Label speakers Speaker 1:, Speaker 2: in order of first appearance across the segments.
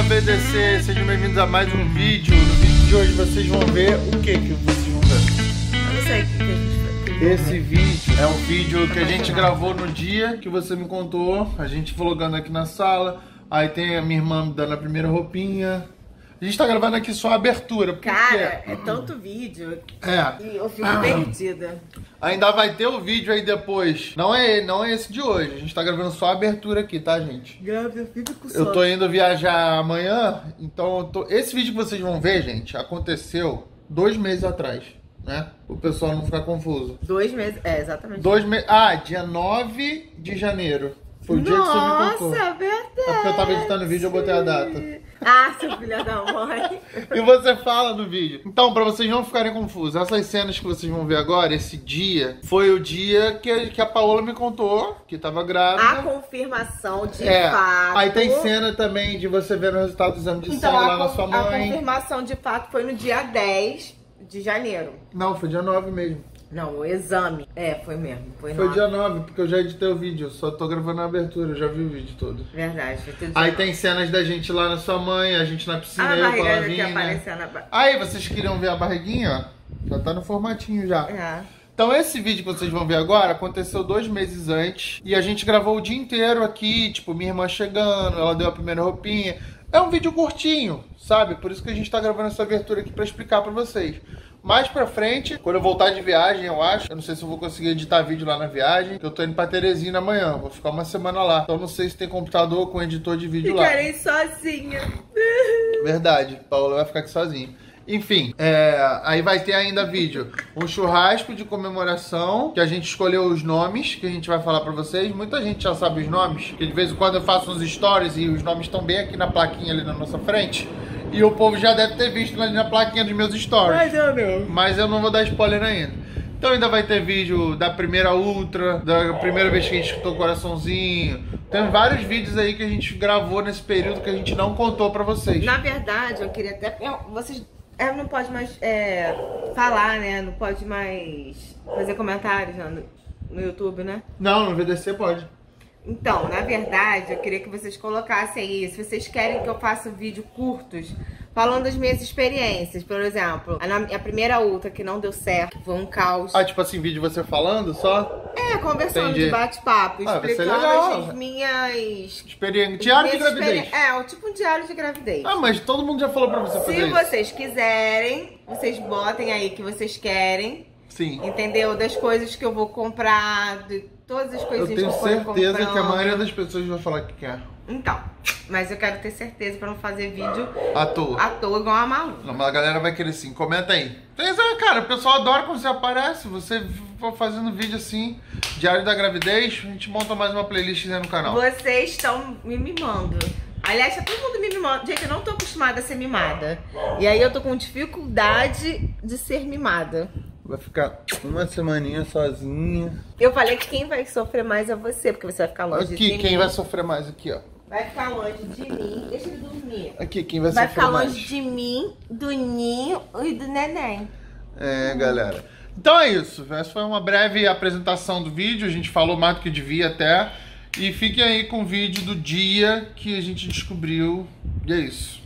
Speaker 1: Fala BDC, sejam bem-vindos a mais um vídeo. No vídeo de hoje vocês vão ver o que que vocês vão ver.
Speaker 2: Eu não sei o que, que a gente vai
Speaker 1: Esse vídeo é um vídeo que a gente gravou no dia que você me contou, a gente vlogando aqui na sala. Aí tem a minha irmã me dando a primeira roupinha. A gente tá gravando aqui só a abertura. Porque
Speaker 2: Cara, é tanto vídeo
Speaker 1: é,
Speaker 2: que eu fico perdida.
Speaker 1: ainda vai ter o vídeo aí depois. Não é, não é esse de hoje. A gente tá gravando só a abertura aqui, tá, gente?
Speaker 2: Grávida, eu fico com
Speaker 1: Eu tô indo viajar amanhã, então eu tô- esse vídeo que vocês vão ver, gente, aconteceu dois meses atrás, né? O pessoal não ficar confuso.
Speaker 2: Dois meses, é, exatamente.
Speaker 1: Dois meses. Ah, dia 9 de janeiro. Foi o dia que você me contou.
Speaker 2: Nossa, verdade.
Speaker 1: É porque eu tava editando o vídeo e eu botei a data.
Speaker 2: Ah, seu filho da mãe.
Speaker 1: E você fala no vídeo. Então, pra vocês não ficarem confusos, essas cenas que vocês vão ver agora, esse dia, foi o dia que, a- que a Paola me contou que tava grávida.
Speaker 2: A confirmação de
Speaker 1: é.
Speaker 2: fato.
Speaker 1: Aí tem cena também de você ver o resultado do exame de
Speaker 2: Então,
Speaker 1: sangue
Speaker 2: a,
Speaker 1: lá na sua
Speaker 2: a
Speaker 1: mãe.
Speaker 2: confirmação de fato foi no dia 10 de janeiro.
Speaker 1: Não, foi dia 9 mesmo.
Speaker 2: Não, o exame. É, foi mesmo. Foi,
Speaker 1: Foi dia 9, porque eu já editei o vídeo, só tô gravando a abertura, eu já vi o vídeo todo.
Speaker 2: Verdade, foi tudo
Speaker 1: Aí
Speaker 2: dia
Speaker 1: tem cenas da gente lá na sua mãe, a gente na piscina,
Speaker 2: A
Speaker 1: eu com a
Speaker 2: apareceu na
Speaker 1: Aí, vocês queriam ver a barriguinha? Já tá no formatinho já.
Speaker 2: É.
Speaker 1: Então esse vídeo que vocês vão ver agora aconteceu dois meses antes e a gente gravou o dia inteiro aqui, tipo, minha irmã chegando, ela deu a primeira roupinha. É um vídeo curtinho, sabe? Por isso que a gente tá gravando essa abertura aqui pra explicar pra vocês. Mais pra frente, quando eu voltar de viagem, eu acho, eu não sei se eu vou conseguir editar vídeo lá na viagem, que eu tô indo pra Teresina amanhã, vou ficar uma semana lá. Então não sei se tem computador com editor de vídeo lá.
Speaker 2: Ficarei sozinha.
Speaker 1: Verdade, Paola vai ficar aqui sozinha. Enfim, é, aí vai ter ainda vídeo. Um churrasco de comemoração, que a gente escolheu os nomes, que a gente vai falar pra vocês. Muita gente já sabe os nomes, que de vez em quando eu faço uns stories e os nomes estão bem aqui na plaquinha ali na nossa frente. E o povo já deve ter visto ali na plaquinha dos meus stories.
Speaker 2: eu não.
Speaker 1: Mas eu não vou dar spoiler ainda. Então ainda vai ter vídeo da primeira ultra, da primeira vez que a gente escutou o coraçãozinho. Tem vários vídeos aí que a gente gravou nesse período que a gente não contou pra vocês.
Speaker 2: Na verdade, eu queria até. Vocês. É, não pode mais é, falar, né? Não pode mais fazer comentários né, no, no YouTube, né?
Speaker 1: Não, no VDC pode.
Speaker 2: Então, na verdade, eu queria que vocês colocassem aí, se vocês querem que eu faça vídeo curtos, falando das minhas experiências. Por exemplo, a, a primeira ultra que não deu certo, foi um caos.
Speaker 1: Ah, tipo assim, vídeo você falando só?
Speaker 2: É, conversando
Speaker 1: Entendi.
Speaker 2: de bate-papo,
Speaker 1: Ah,
Speaker 2: explicando
Speaker 1: legal.
Speaker 2: as minhas.
Speaker 1: Experiência. Diário de
Speaker 2: minhas
Speaker 1: gravidez.
Speaker 2: experi- É, o tipo um diário de gravidez.
Speaker 1: Ah, mas todo mundo já falou pra você fazer
Speaker 2: Se
Speaker 1: isso.
Speaker 2: vocês quiserem, vocês botem aí que vocês querem,
Speaker 1: Sim.
Speaker 2: entendeu? Das coisas que eu vou comprar, de todas as coisinhas
Speaker 1: tenho
Speaker 2: que eu for
Speaker 1: certeza que a
Speaker 2: comprando.
Speaker 1: maioria das pessoas vai falar que quer.
Speaker 2: Então, mas eu quero ter certeza pra não fazer vídeo
Speaker 1: À toa.
Speaker 2: à toa igual a Malu.
Speaker 1: Não, mas a galera vai querer sim. Comenta aí. É, cara, o pessoal adora quando você aparece. Você fazendo vídeo assim, diário da gravidez, a gente monta mais uma playlist no canal.
Speaker 2: Vocês estão me mimando. Aliás, tá todo mundo me mimando. Gente, eu não tô acostumada a ser mimada. E aí eu tô com dificuldade de ser mimada.
Speaker 1: Vai ficar uma semaninha sozinha.
Speaker 2: Eu falei que quem vai sofrer mais é você, porque você vai ficar longe de
Speaker 1: Aqui,
Speaker 2: mim.
Speaker 1: quem vai sofrer mais aqui, ó.
Speaker 2: Vai ficar longe de mim. Deixa ele dormir.
Speaker 1: Aqui, quem vai,
Speaker 2: Vai
Speaker 1: sofrer
Speaker 2: ficar
Speaker 1: mais.
Speaker 2: longe de mim, do ninho e do neném.
Speaker 1: É, galera. Então é isso. Essa foi uma breve apresentação do vídeo. A gente falou mais do que devia até. E fiquem aí com o vídeo do dia que a gente descobriu. E é isso.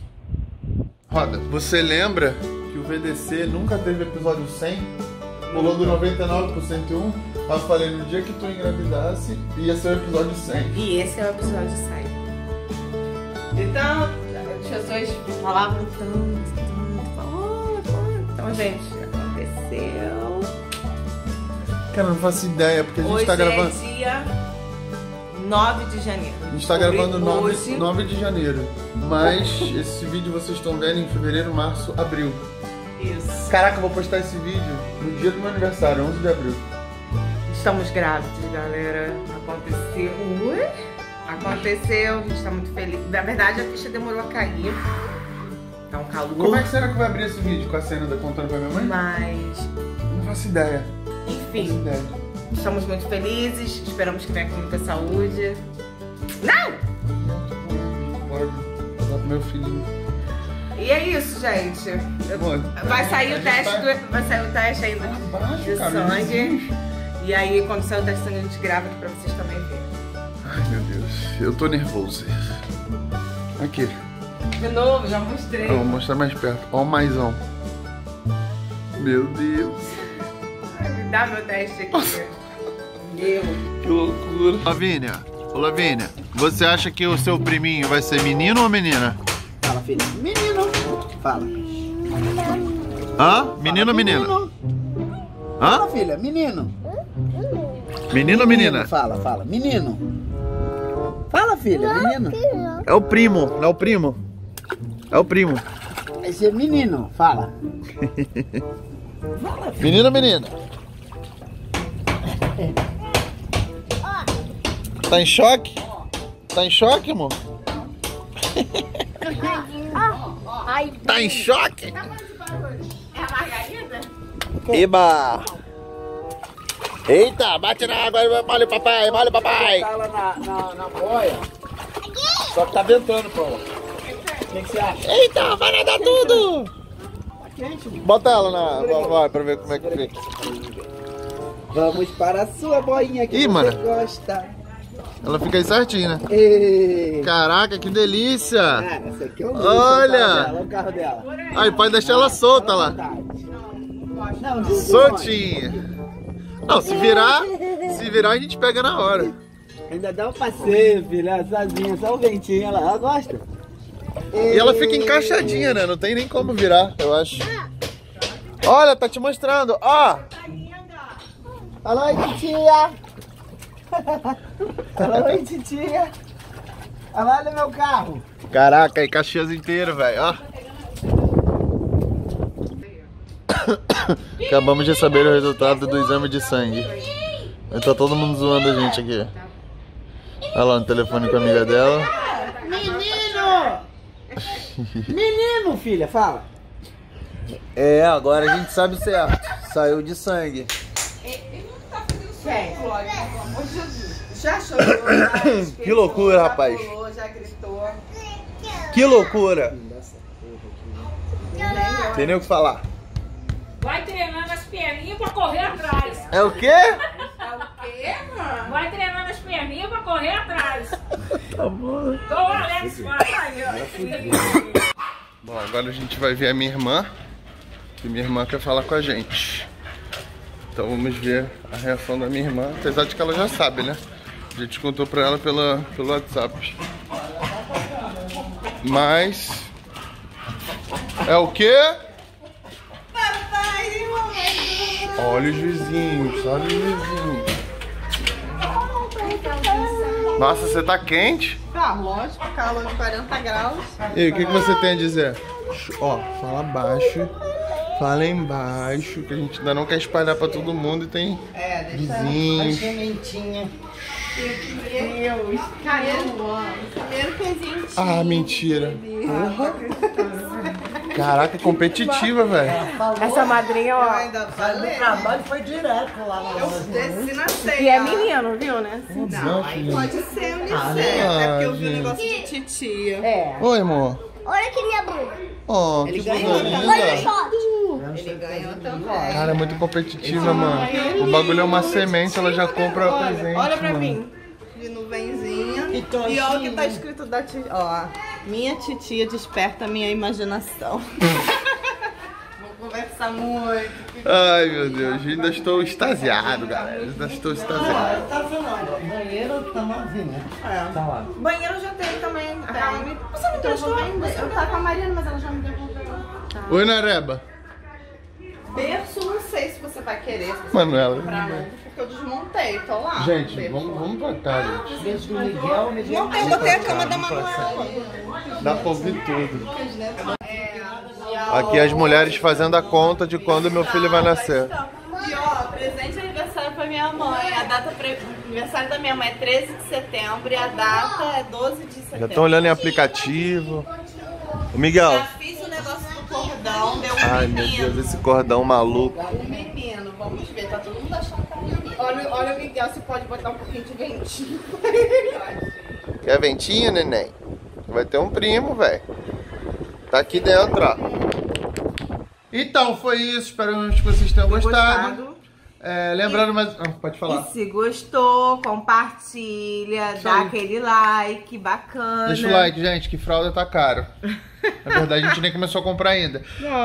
Speaker 1: Roda. Você lembra que o VDC nunca teve episódio 100? Pulou do 99 pro 101. Eu falei, no dia que tu engravidasse, ia ser o episódio 100.
Speaker 2: E esse é o episódio 100. Então, as pessoas falavam tanto, tanto. falavam, "Oh, Então, gente, aconteceu.
Speaker 1: Cara, não faço ideia, porque a gente
Speaker 2: Hoje
Speaker 1: tá gravando...
Speaker 2: é dia 9 de janeiro.
Speaker 1: A gente tá gravando 9,
Speaker 2: Hoje,
Speaker 1: 9 de janeiro. Mas esse vídeo vocês estão vendo em fevereiro, março, abril.
Speaker 2: Isso.
Speaker 1: Caraca, eu vou postar esse vídeo no dia do meu aniversário, 11 de abril.
Speaker 2: Estamos grávidos, galera. Aconteceu. Ui? Aconteceu, a gente tá muito feliz. Na verdade, a ficha demorou a cair. Tá um calor.
Speaker 1: Como é que será que vai abrir esse vídeo? Com a cena da contando pra minha mãe?
Speaker 2: Mas,
Speaker 1: Não faço ideia. Não faço
Speaker 2: enfim,
Speaker 1: ideia.
Speaker 2: estamos muito felizes. Esperamos que venha com muita saúde. Não!
Speaker 1: Bora dar pro meu filhinho.
Speaker 2: E é isso, gente.
Speaker 1: Bom,
Speaker 2: Vai sair o teste,
Speaker 1: tá-
Speaker 2: do, vai sair o teste ainda
Speaker 1: Abaixo,
Speaker 2: de sangue. E aí, quando sair o teste de sangue, a gente grava aqui pra vocês também verem.
Speaker 1: Ai, meu Deus. Eu tô nervoso. Aqui.
Speaker 2: De novo, já mostrei.
Speaker 1: Eu vou mostrar mais perto. Ó o maisão. Meu Deus.
Speaker 2: Me dá meu teste aqui. Meu.
Speaker 1: Que loucura. Lavínia, ô Lavínia, você acha que o seu priminho vai ser menino ou menina?
Speaker 3: Fala, filha. Menino. Fala.
Speaker 1: Hã? Menino ou menina?
Speaker 3: Menino.
Speaker 1: Hã?
Speaker 3: Fala, filha. Menino.
Speaker 1: Menino ou menina?
Speaker 3: Fala, fala. Menino. Fala, filha. Menino.
Speaker 1: É o primo, não é o primo? É o primo.
Speaker 3: Vai ser menino. Fala.
Speaker 1: Menino ou menina? Tá em choque? Tá em choque, amor? Tá em choque?
Speaker 2: É a Margarida?
Speaker 1: Eba! Eita, bate na água, molha o papai, molha o papai!
Speaker 3: Tá lá na, na, na boia. Só que tá ventando, pô. O que, que você acha?
Speaker 1: Eita, vai nadar tudo!
Speaker 3: Tá quente.
Speaker 1: Bota ela na. Vai, pra ver como é que fica.
Speaker 3: Vamos para a sua boinha que
Speaker 1: Ih,
Speaker 3: você
Speaker 1: mano.
Speaker 3: gosta.
Speaker 1: Ela fica aí certinho, né? Caraca, que delícia!
Speaker 3: Cara, esse aqui é o
Speaker 1: Olha.
Speaker 3: Olha o carro dela.
Speaker 1: Aí, pode deixar ela solta lá. Soltinha. Não, se virar, se virar a gente pega na hora.
Speaker 3: Ainda dá um passeio, filha, sozinha, só o ventinho. Ela, ela gosta.
Speaker 1: E ela fica encaixadinha, né? Não tem nem como virar, eu acho. Olha, tá te mostrando, ó.
Speaker 3: Alô, titia. Alô, titia. Olha meu carro.
Speaker 1: Caraca, aí Caxias inteiro, velho, ó. Acabamos de saber o resultado do exame de sangue. Aí Tá todo mundo zoando a gente aqui. Olha lá no telefone com a amiga dela.
Speaker 3: Menino! Menino, filha, fala.
Speaker 1: É, agora a gente sabe certo. Saiu de sangue.
Speaker 2: Gente, já chorou, já
Speaker 1: Que loucura, rapaz.
Speaker 2: pulou, já gritou.
Speaker 1: Que loucura. Tem nem o que falar.
Speaker 4: Vai treinando as perninhas pra correr atrás.
Speaker 1: É o quê?
Speaker 2: É o quê, mano?
Speaker 4: Vai treinando as perninhas pra correr atrás.
Speaker 1: Tá bom.
Speaker 4: Igual o Alex.
Speaker 1: Bom, agora a gente vai ver a minha irmã. Que minha irmã quer falar com a gente. Então vamos ver a reação da minha irmã. Apesar de que ela já sabe, né? A gente contou pra ela pela, pelo WhatsApp. Mas. É o quê? Olha os vizinhos, olha os vizinhos. Nossa, você tá quente?
Speaker 2: Tá, lógico, calor de 40 graus.
Speaker 1: E aí, o que, que você tem a dizer? Ó, fala baixo, fala embaixo, que a gente ainda não quer espalhar pra todo mundo e tem
Speaker 2: É, deixa
Speaker 1: vizinhos.
Speaker 3: Sementinha.
Speaker 2: Deus. Caramba. Primeiro pezinho.
Speaker 1: Ah, mentira. Porra. Caraca, competitiva, velho.
Speaker 2: Essa madrinha, ó.
Speaker 3: O trabalho foi direto lá na loja.
Speaker 2: Desci na ceia.
Speaker 5: E é menino, viu, né?
Speaker 2: Não, aí pode ser unicef.
Speaker 1: Ah,
Speaker 2: é porque eu vi o
Speaker 1: gente.
Speaker 2: negócio de titia.
Speaker 5: É.
Speaker 1: Oi, amor.
Speaker 6: Olha aqui minha bunda.
Speaker 1: Oh, que coisa
Speaker 6: Olha o
Speaker 1: linda.
Speaker 6: shot.
Speaker 2: Ele ganhou também.
Speaker 1: Cara, é muito competitiva, mano. O bagulho é uma semente, ela já compra o presente.
Speaker 2: Olha pra
Speaker 1: mano.
Speaker 2: mim. De nuvenzinha.
Speaker 3: Tochinho.
Speaker 2: E olha o que tá escrito da titia. Ó, minha titia desperta a minha imaginação. Vou conversar muito.
Speaker 1: Ai, meu Deus, ainda estou extasiado, galera. Ainda estou extasiado.
Speaker 3: Tá. Banheiro tá novinha.
Speaker 2: É.
Speaker 3: Tá lá.
Speaker 2: Banheiro já tem também. Você me emprestou ainda? Eu tava com a Mariana, mas ela já me devolveu.
Speaker 1: Oi, Nareba.
Speaker 2: Berço, não sei se você vai querer. Se você
Speaker 1: Manuela.
Speaker 2: comprar novo, porque eu desmontei, tô lá.
Speaker 1: Gente,
Speaker 2: Berço.
Speaker 1: vamos, vamos pra cá, gente.
Speaker 3: Beijo do Miguel, Miguel.
Speaker 2: Desmontei, eu botei a cama da Manuela.
Speaker 1: Dá pra ouvir tudo. Aqui as mulheres fazendo a conta de quando meu filho vai nascer.
Speaker 2: E ó, presente de aniversário pra minha mãe. A data pre... aniversário da minha mãe é 13 de setembro e a data é 12 de setembro.
Speaker 1: Já estão olhando em aplicativo. O Miguel.
Speaker 2: Já fiz cordão, deu um
Speaker 1: Ai, meu
Speaker 2: menino.
Speaker 1: Deus, esse cordão maluco.
Speaker 2: Um menino, vamos ver, tá todo mundo achando que é um menino. Olha, olha o Miguel, você pode botar um pouquinho de ventinho.
Speaker 1: Quer ventinho, neném? Vai ter um primo, velho. Tá aqui dentro, ó. Então, foi isso. Espero que vocês tenham gostado.
Speaker 2: Gostado?
Speaker 1: É, lembrando, mas. Ah, pode
Speaker 2: E
Speaker 1: falar.
Speaker 2: se gostou, compartilha,
Speaker 1: Isso
Speaker 2: dá
Speaker 1: aí.
Speaker 2: aquele like bacana.
Speaker 1: Deixa o like, gente, que fralda tá caro. Na verdade, a gente nem começou a comprar ainda.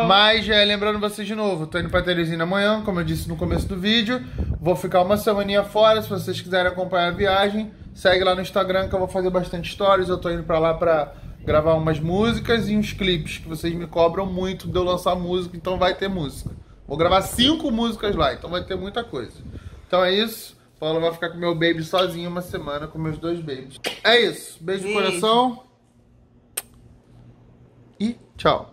Speaker 1: Mas, é, lembrando vocês de novo, tô indo pra Teresina amanhã, como eu disse no começo do vídeo. Vou ficar uma semaninha fora, se vocês quiserem acompanhar a viagem. Segue lá no Instagram que eu vou fazer bastante stories. Eu tô indo pra lá pra gravar umas músicas e uns clipes, que vocês me cobram muito de eu lançar música, então vai ter música. Vou gravar cinco músicas lá, então vai ter muita coisa. Então é isso. Paula vai ficar com meu baby sozinho uma semana com meus dois babies. É isso. Beijo no coração. Tchau.